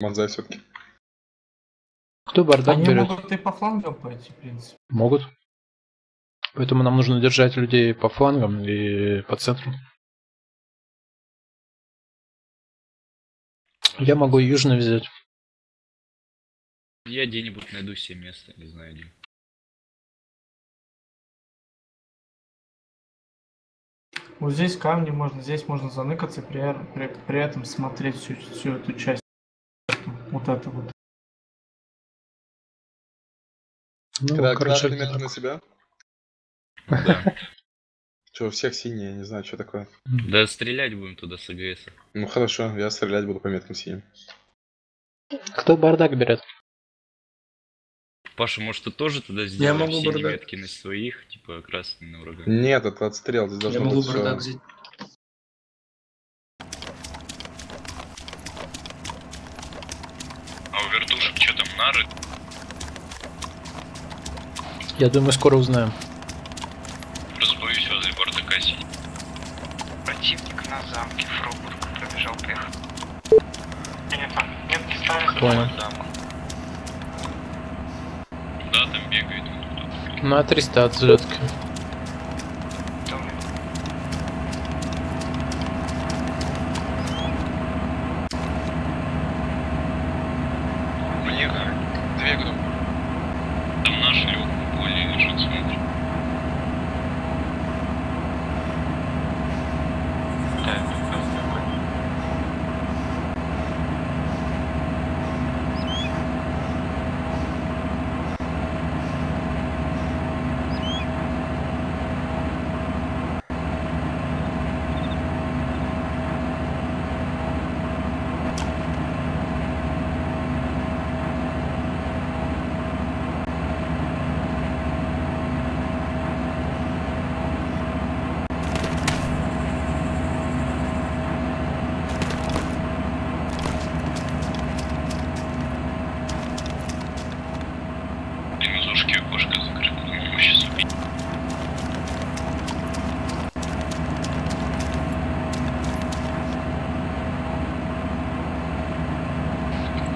Манзай все-таки. Кто бардак Они берет? могут и по флангам пойти, в принципе. Могут. Поэтому нам нужно держать людей по флангам и по центру. Я могу южно взять. Я где-нибудь найду себе место, не знаю где. Вот здесь камни можно, здесь можно заныкаться, при, при, при этом смотреть всю, всю эту часть. Вот это вот. Ну, Когда короче, метр на себя. Да. Че, у всех синие, я не знаю, что такое. Да стрелять будем туда с АГС. Ну хорошо, я стрелять буду по меткам синим. кто бардак берет? Паша, может ты тоже туда сделаешь могу все бардак. метки на своих, типа красные на врага? Нет, это отстрел, здесь Я должно могу быть всё- бардак взять. А у вертушек что там, нары? Я думаю, скоро узнаем. Разбоюсь возле бардака сидеть. Противник на замке Фробург пробежал пех. Понял. Да, там бегает. На 300 от взлетки. Мне две группы. Там наш лег в поле лежит, смотри. Минус ушки окошко закрыто, думаю, мы сейчас убить.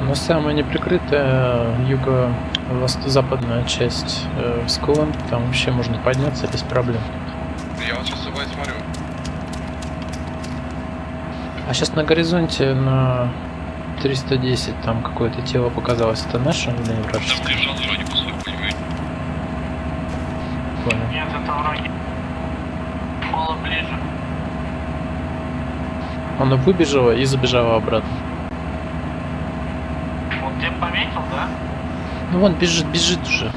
У нас самая неприкрытая юго-западная часть э, Скулан. Там вообще можно подняться без проблем. Я вот сейчас с собой смотрю. А сейчас на горизонте на 310 там какое-то тело показалось. Это наше или не вражеское? Там лежал вроде кусок пулемет. Понял. Нет, это враги. Фола ближе. Оно выбежало и забежало обратно. Вот где пометил, да? Ну вон бежит, бежит уже.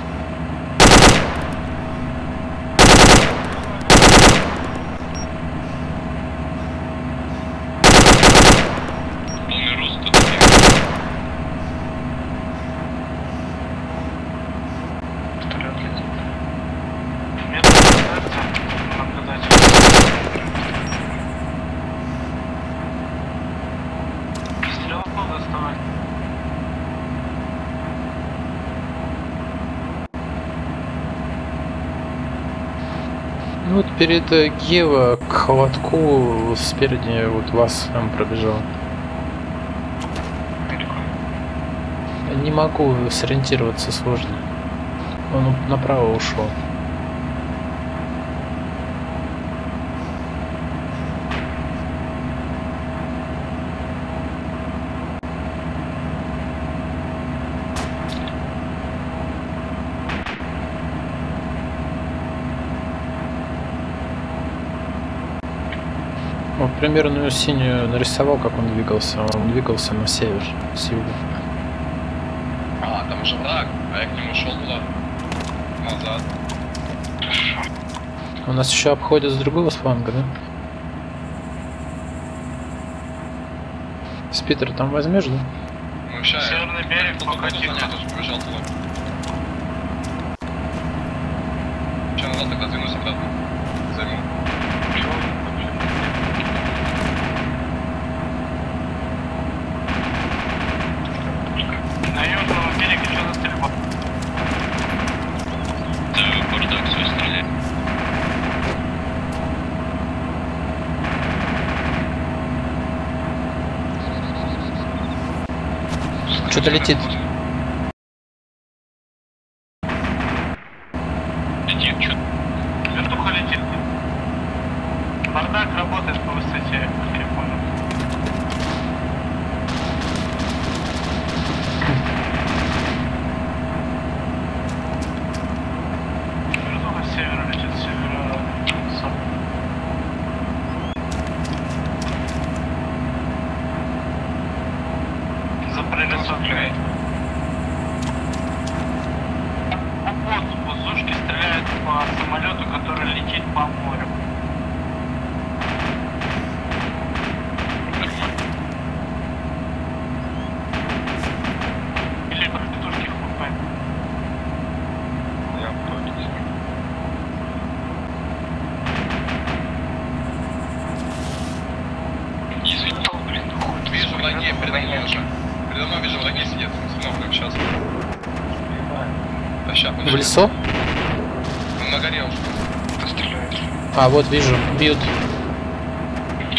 Перед э, Гева к холодку спереди вот вас там пробежал. Не могу сориентироваться сложно. Он направо ушел. Вот примерную синюю нарисовал, как он двигался. Он двигался на север, с юга. А, там уже враг, а я к нему шел туда. Назад. У нас еще обходят с другого фланга, да? Спитер там возьмешь, да? Мы сейчас. Северный берег пока тихо. уже побежал туда. Че, назад тогда двинусь обратно. Займу. На южном береге что за стрельба? Да, бардак свой стреляет. Что-то летит. Летит, что Вертуха летит. Бардак работает по высоте, как я понял. Вертуха с севера летит, с севера. За пролесок. Вот воздушки стреляют по самолету, который летит по морю. Или по вертушке ХП. Я против. Извини, блин, уходит. Вижу враги, передо мной уже. Передо мной вижу враги сидят. Смотрим как сейчас. Да ща, В подожди. лесу? Он на горе уже. Кто стреляет? А, вот вижу. Бьют.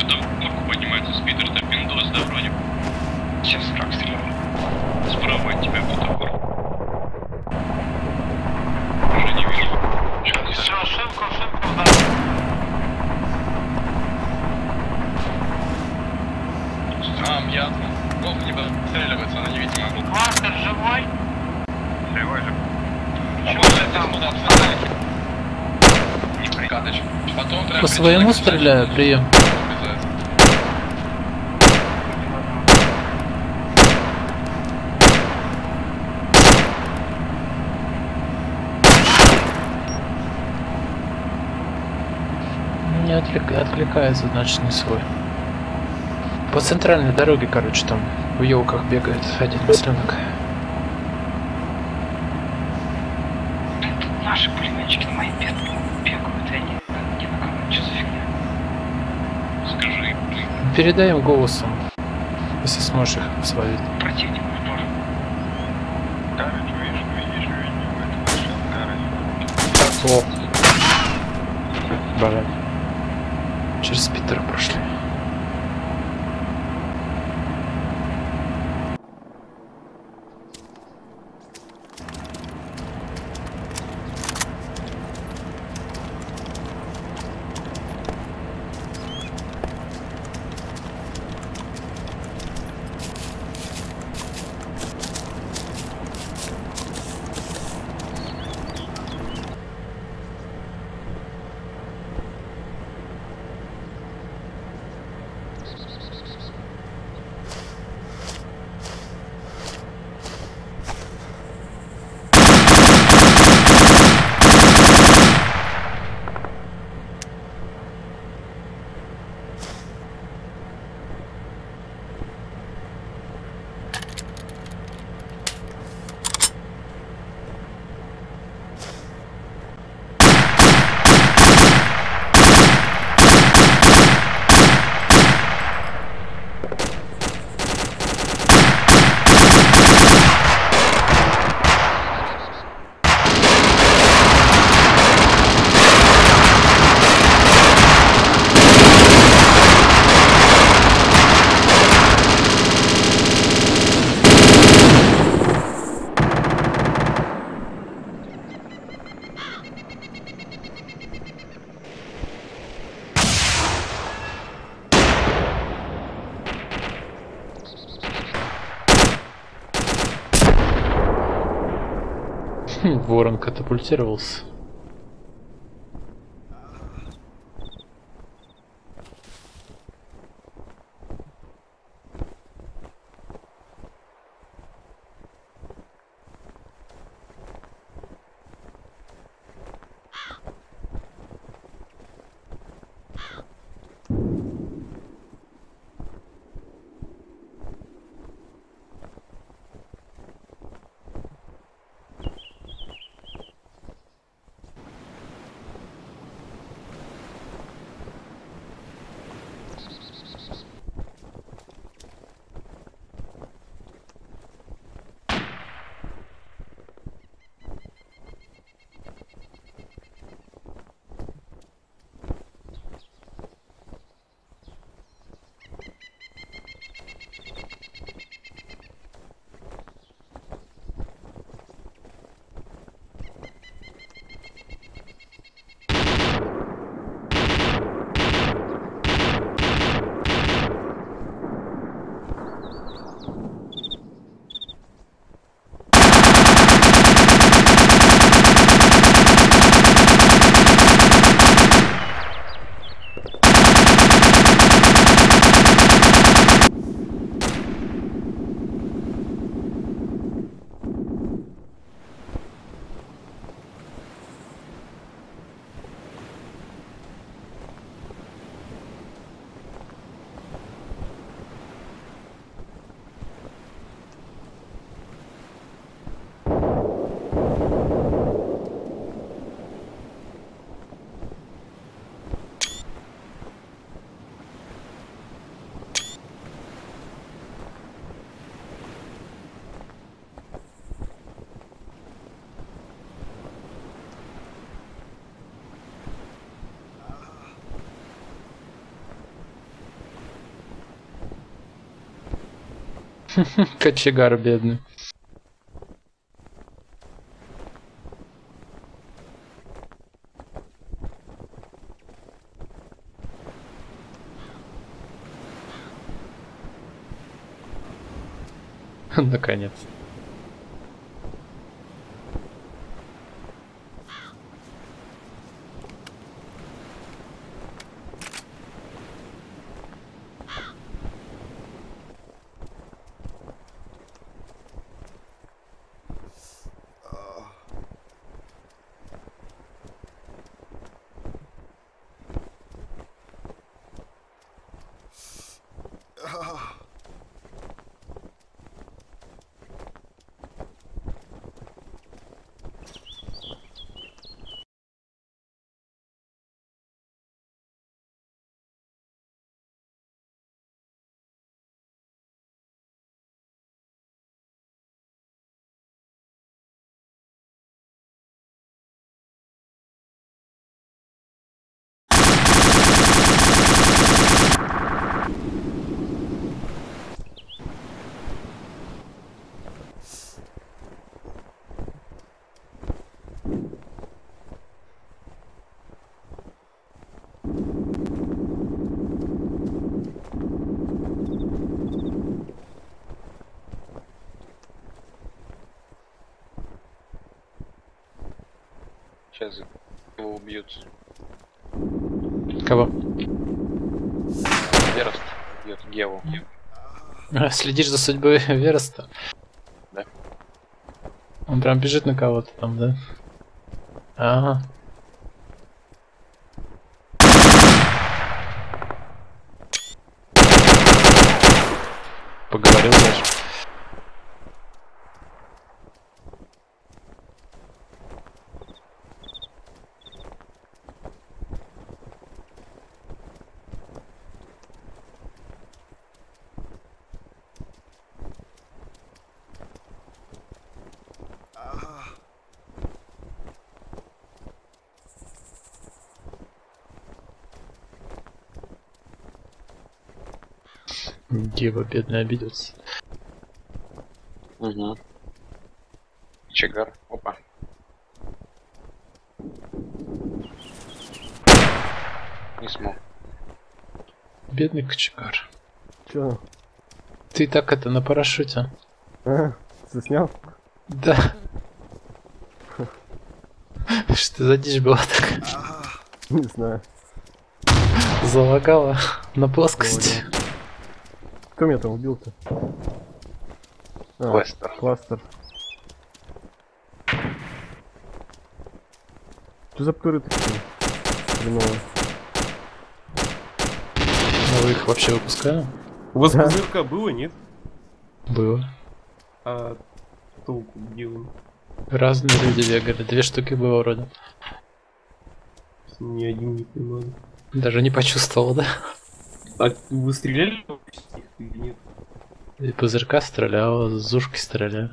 там горку поднимается с Питер, это пиндос, да, вроде? Сейчас враг стреляет. Справа от тебя кто-то гор. Уже не вижу. Все, ошибка, ошибка, удар. А, м'ятно. Волк не постреливается, она невидима. Кластер живой? Живой же. А вот здесь туда отвлекайте. Не прикатыч. Потом треба По своему стреляю, прием. Не отвлек- отвлекается, значит, не свой. По центральной дороге, короче, там в елках бегает один масленок. Тут наши пулеметчики на моей ветке бегают, и они не на кого, что за фигня? Скажи, блин. Передай им голосом, если сможешь их словить. Противник в упор. Гарыч, видишь, видишь, видишь, это. Блин. Через Питера прошли. Ворон катапультировался. Кочегар бедный. Наконец. Сейчас его убьют. Кого? Верост бьет Геву. А, Следишь за судьбой Вероста? Да. Он прям бежит на кого-то там, да? Ага. Поговорил даже. Дева бедная обиделся. Угу. Чегар. Опа. Не смог. Бедный кочегар. Чё? Ты так это на парашюте. А, заснял? Да. Что за дичь была так? Не знаю. Залагала на плоскости. Кто меня там убил-то? А, Кластер. кластер. Что за птуры такие? Хреновые. Ну вы их вообще выпускали? У вас Да. пузырька было, нет? Было. А толку где он? Разные люди бегали. Две штуки было вроде. Ни один не понимаю. Даже не почувствовал, да? А вы стреляли или нет? И пузырька стрелял, с зушки стреляли.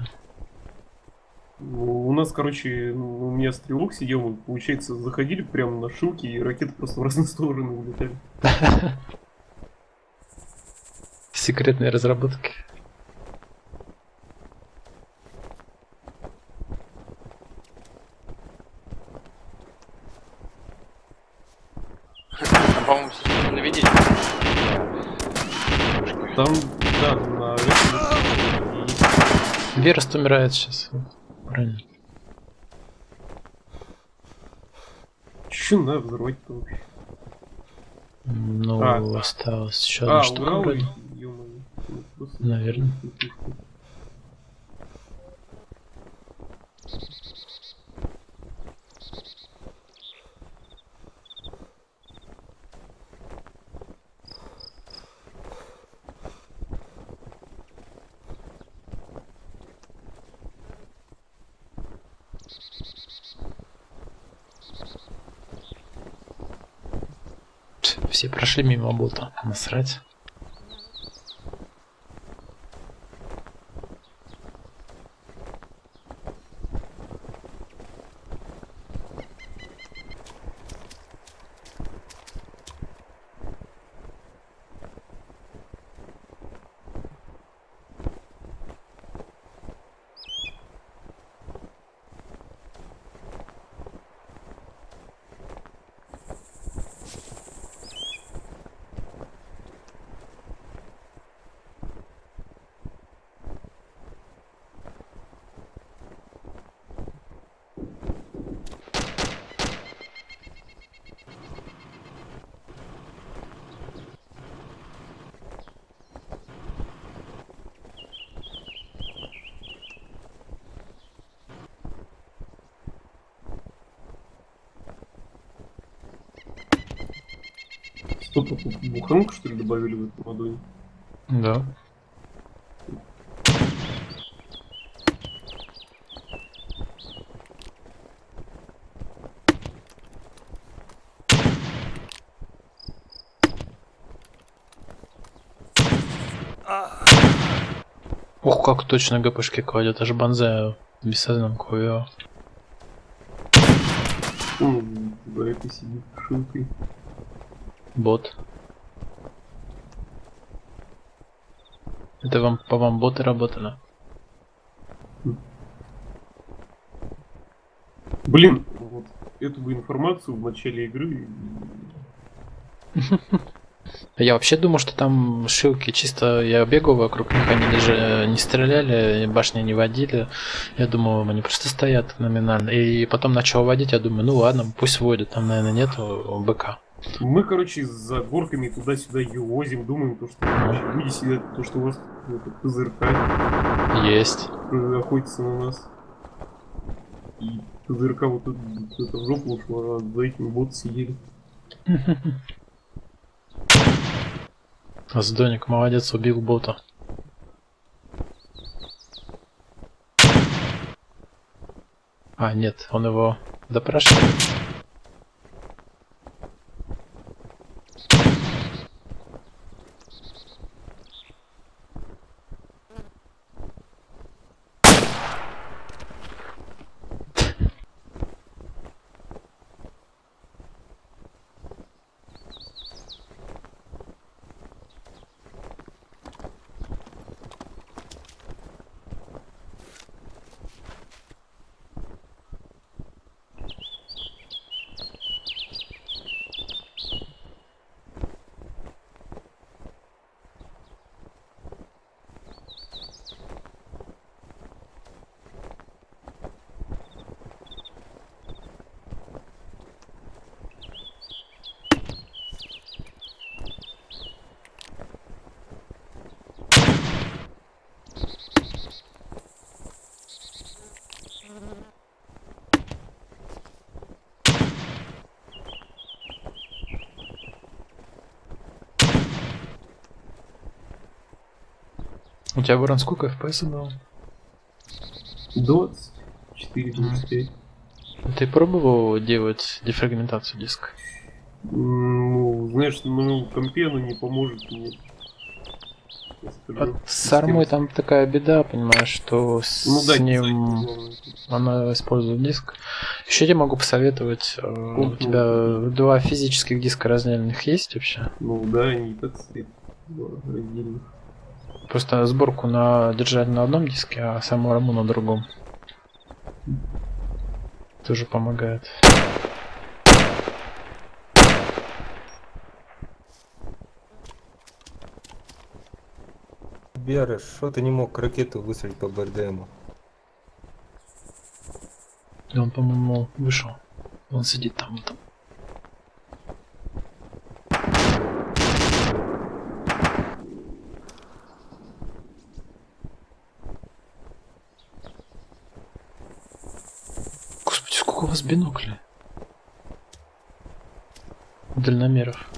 Ну, У нас, короче, ну, у меня стрелок сидел, мы, получается, заходили прямо на шилки, и ракеты просто в разные стороны улетали. Секретные разработки. Там, по-моему, сейчас наведите. Там, да, на этом и- Верст умирает сейчас. Правильно. Чё надо взорвать-то вообще? Ну, А. осталось еще одна А, штука Урал, вроде. Все прошли мимо бота. Насрать. Что-то тут буханку, что ли, добавили в эту ладонь? Да. Ох, как точно ГПшки кладет, аж его. Он за этой сидит шилкой. Бот. Это вам по вам боты работали? Блин, вот эту бы информацию в начале игры. Я вообще думал, что там шилки чисто я бегал вокруг них, они даже не стреляли, башни не водили. Я думал, они просто стоят номинально. И потом начал водить, я думаю, ну ладно, пусть водят, там, наверное, нету БК. Мы, короче, за горками туда-сюда возим, думаем, то, что люди сидят, то, что у вас это, ПЗРК Есть. охотится на нас. И ПЗРК вот тут это в жопу ушло, а за этим боты сидели. Сдоник молодец, убил бота. А, нет, он его допрашивает. У тебя, Ворон, сколько FPS было? 24, 25. Ты пробовал делать дефрагментацию диска? Ну, знаешь, на моем компе не поможет мне. Я. Вот с армой там такая беда, понимаешь, что с, Ну да, ним она использует диск. Еще тебе могу посоветовать, э, у Мгм. тебя два физических диска раздельных есть вообще? Ну да, они так стоят. Два раздельных. Просто сборку на держать на одном диске, а саму арму на другом. Тоже помогает. Беры, что ты не мог ракету выстрелить по БРДМу? Он, по-моему, вышел. Он сидит там. там. Господи, сколько у вас биноклей? Дальномеров.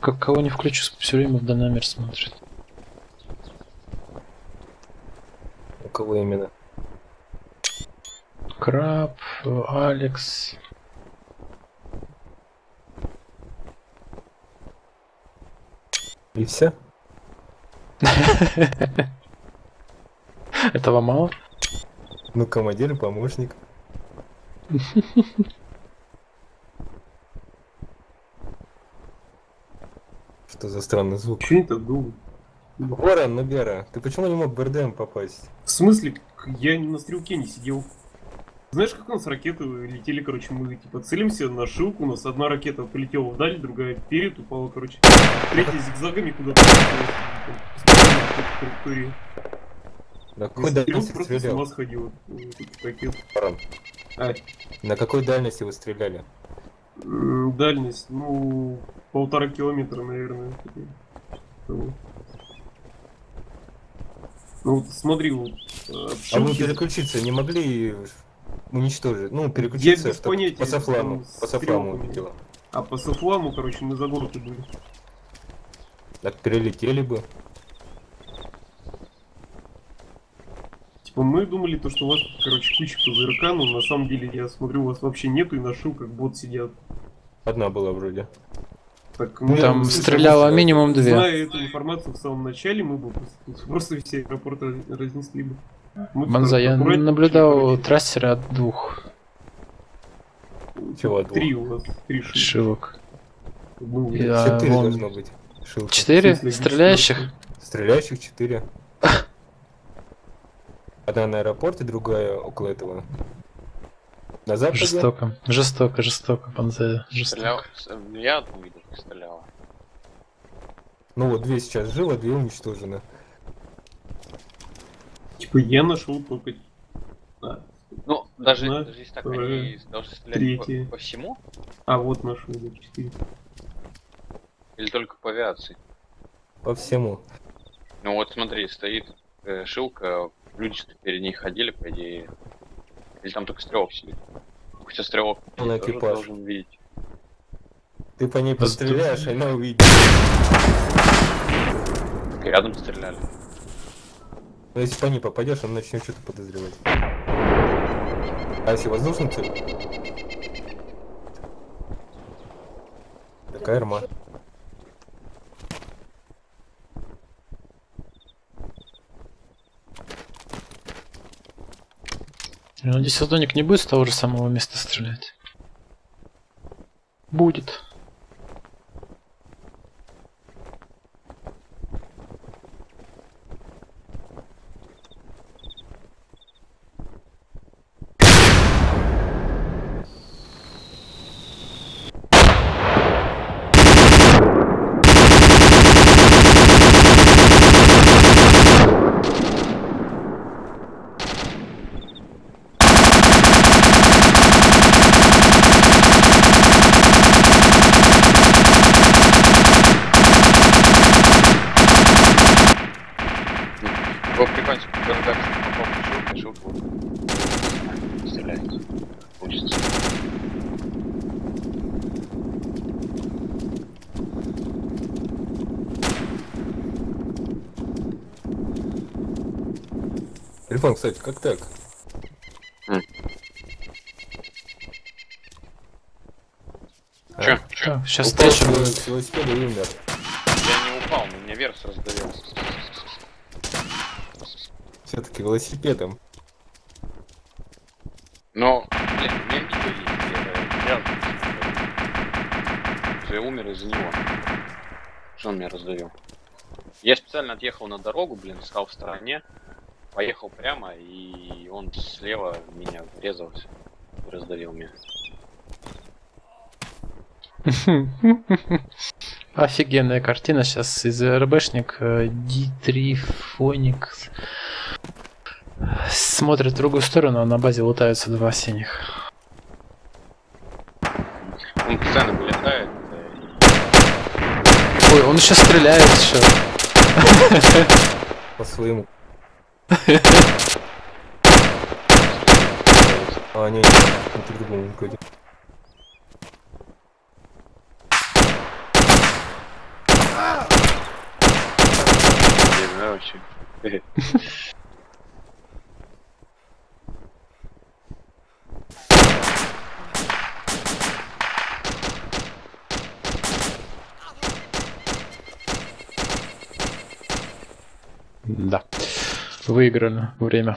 Как кого не включу, все время в дальномер смотрит. У кого именно? Краб, Алекс. И все? Этого мало? Ну, командир, помощник. Что за странный звук? Че так думают? Ворон, ну Бера, ты почему не мог в БРДМ попасть? В смысле, я на стрелке не сидел. Знаешь, как у нас ракеты летели, короче, мы типа целимся на шилку, у нас одна ракета полетела вдаль, другая вперед упала, короче. Третья зигзагами куда-то полетела, там, по траектории. На какой дальности просто с стрелял? ума сходила. э, А, на какой дальности вы стреляли? дальность, ну, полтора километра, наверное. Ну смотри, вот э, А вы шилки- переключиться не могли уничтожить? Ну, Я переключиться, без чтобы понятия, по софламу, по софламу видела. А по Софламу, короче, мы за горкой были. Так перелетели бы. Типа мы думали, то, что у вас, короче, куча ПВРК, но на самом деле я смотрю, у вас вообще нету и нашил, как бот сидят. Одна была вроде. Так, Ну, мы- Там слышал, стреляло минимум две. Зная эту информацию в самом начале, мы бы просто, просто все аэропорты раз- разнесли бы. Мы Манза, я наблюдал короче. трассеры от двух Чего, двух? Три у вас, три ши. шивок. И, а, Четыре вон, должно быть. Шилки. Четыре стреляющих? Стреляющих четыре. Одна на аэропорте, другая около этого. На западе. Жестоко, жестоко, жестоко, Панзе, Стрелял. жестоко. Я одну видел, как стреляла. Ну вот две сейчас живо, две уничтожены. Типа я нашел только... А, Ну, даже, Одна, даже если так, вторая, они должны стрелять по, третья. по всему? а вот нашел, да, четыре. Или только по авиации? По всему. Ну вот смотри, стоит э, шилка, люди что перед ней ходили, по идее. Или там только стрелок сидит. Хотя стрелок Он тоже экипаж. должен видеть. Ты по ней Воздух. постреляешь, она увидит. Так и рядом стреляли. Но если по ней попадешь, он начнет что-то подозревать. А если воздушный цель? Такая арма. Ну, десятоник не будет с того же самого места стрелять? Будет. Было прикольно, что когда так попал в шилку, шилку вот стреляет. Получится. Телефон, кстати, как так? Чё? сейчас Упал встречу. с велосипеда и умер. Я не упал, но меня верс раздавил. Все-таки велосипедом. Но, блин, меня есть, я я умер из-за него. Что он меня раздавил? Я специально отъехал на дорогу, блин, стал в стороне, поехал прямо, и он слева меня врезался раздавил меня. Офигенная картина сейчас из РБшник э, Дитрифоник смотрит в другую сторону, а на базе лутаются два синих. Он постоянно вылетает. э, Ой, он еще стреляет еще. По своему. А, не, не, и, не знаю, вообще. Да. Выиграли время.